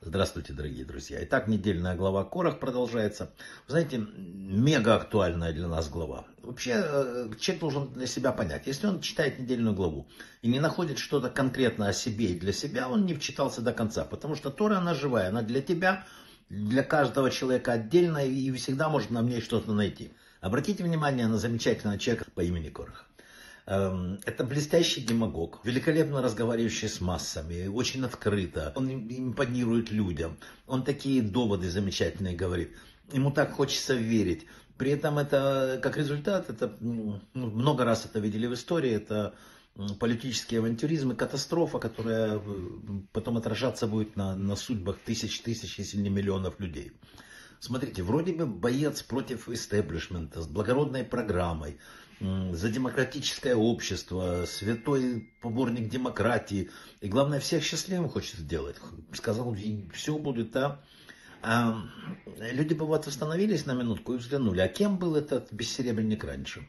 Здравствуйте, дорогие друзья. Итак, недельная глава Корах продолжается. Вы знаете, мега актуальная для нас глава. Вообще, э, человек должен для себя понять, если он читает недельную главу и не находит что-то конкретно о себе и для себя, он не вчитался до конца. Потому что Тора, она живая, она для тебя, для каждого человека отдельно и всегда можно на ней что-то найти. Обратите внимание на замечательного человека по имени Корах. Эм, это блестящий демагог, великолепно разговаривающий с массами, очень открыто. Он импонирует людям. Он такие доводы замечательные говорит. Ему так хочется верить. При этом это, как результат, это ну, много раз это видели в истории, это политический авантюризм и катастрофа, которая потом отражаться будет на, на судьбах тысяч, тысяч, если не миллионов людей. Смотрите, вроде бы боец против истеблишмента, с благородной программой, за демократическое общество, святой поборник демократии. И главное, всех счастливым хочет сделать. Сказал, все будет, да. А люди бы вот остановились на минутку и взглянули, а кем был этот бессеребренник раньше?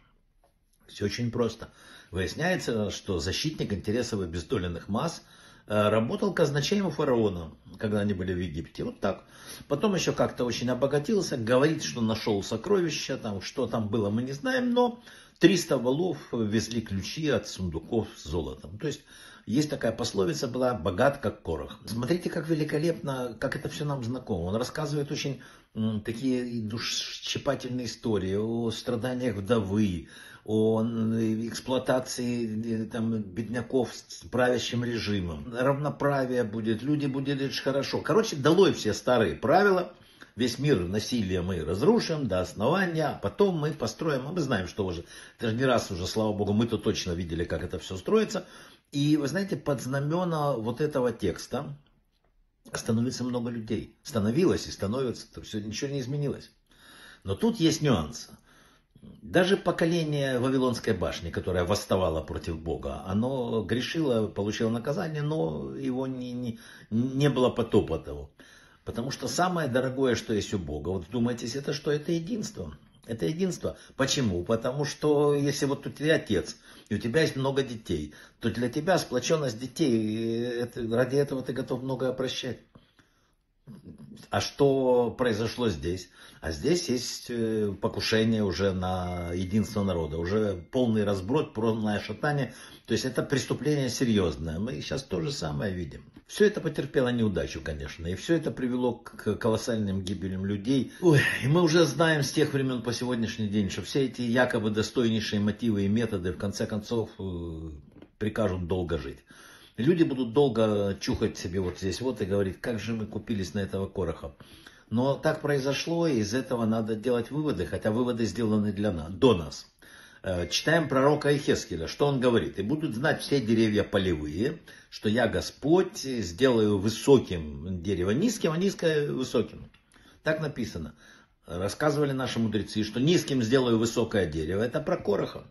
Все очень просто. Выясняется, что защитник интересов обездоленных масс э, работал казначеем фараона, когда они были в Египте. Вот так. Потом еще как-то очень обогатился, говорит, что нашел сокровища, там, что там было, мы не знаем, но 300 валов везли ключи от сундуков с золотом. То есть есть такая пословица была «богат как корох». Смотрите, как великолепно, как это все нам знакомо. Он рассказывает очень такие душесчипательные истории о страданиях вдовы, о эксплуатации там, бедняков с правящим режимом. Равноправие будет, люди будут жить хорошо. Короче, долой все старые правила – весь мир насилия мы разрушим до основания, а потом мы построим, а мы знаем, что уже, это же не раз уже, слава богу, мы-то точно видели, как это все строится. И вы знаете, под знамена вот этого текста становится много людей. Становилось и становится, все, ничего не изменилось. Но тут есть нюансы. Даже поколение Вавилонской башни, которое восставало против Бога, оно грешило, получило наказание, но его не, не, не было потопа того. Потому что самое дорогое, что есть у Бога, вот вдумайтесь, это что? Это единство. Это единство. Почему? Потому что если вот у тебя отец, и у тебя есть много детей, то для тебя сплоченность детей, это, ради этого ты готов многое прощать. А что произошло здесь? А здесь есть э, покушение уже на единство народа, уже полный разброд, полное шатание. То есть это преступление серьезное. Мы сейчас то же самое видим. Все это потерпело неудачу, конечно, и все это привело к колоссальным гибелям людей. Ой, и мы уже знаем с тех времен по сегодняшний день, что все эти якобы достойнейшие мотивы и методы в конце концов э, прикажут долго жить. Люди будут долго чухать себе вот здесь вот и говорить, как же мы купились на этого короха. Но так произошло, и из этого надо делать выводы, хотя выводы сделаны для нас, до нас. Э, читаем пророка Ихескеля, что он говорит. «И будут знать все деревья полевые, что я Господь сделаю высоким дерево низким, а низкое высоким». Так написано. Рассказывали наши мудрецы, что низким сделаю высокое дерево. Это про Короха.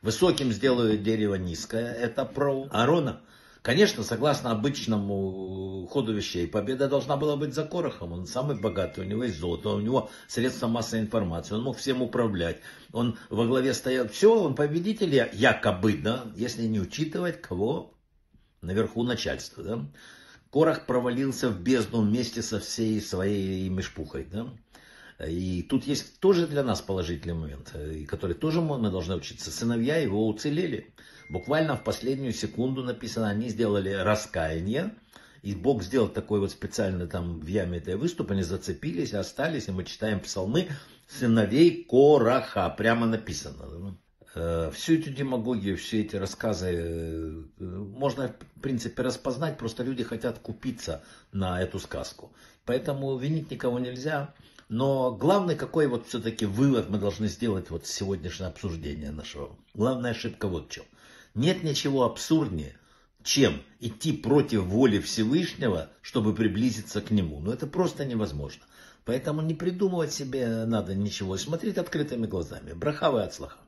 Высоким сделаю дерево низкое. Это про Аарона. Конечно, согласно обычному ходу вещей, победа должна была быть за Корохом. Он самый богатый, у него есть золото, у него средства массовой информации, он мог всем управлять. Он во главе стоял. Все, он победитель, якобы, да, если не учитывать кого наверху начальства. Да. Корох провалился в бездну вместе со всей своей мешпухой. Да. И тут есть тоже для нас положительный момент, который тоже мы должны учиться. Сыновья его уцелели. Буквально в последнюю секунду написано, они сделали раскаяние. И Бог сделал такой вот специально там в яме этой выступ, они зацепились, остались, и мы читаем псалмы сыновей Кораха, прямо написано. Э, всю эту демагогию, все эти рассказы э, можно, в принципе, распознать, просто люди хотят купиться на эту сказку. Поэтому винить никого нельзя. Но главный какой вот все-таки вывод мы должны сделать вот сегодняшнее обсуждение нашего. Главная ошибка вот в чем. Нет ничего абсурднее, чем идти против воли Всевышнего, чтобы приблизиться к Нему. Но это просто невозможно. Поэтому не придумывать себе надо ничего, смотреть открытыми глазами. Брахавы от слаха.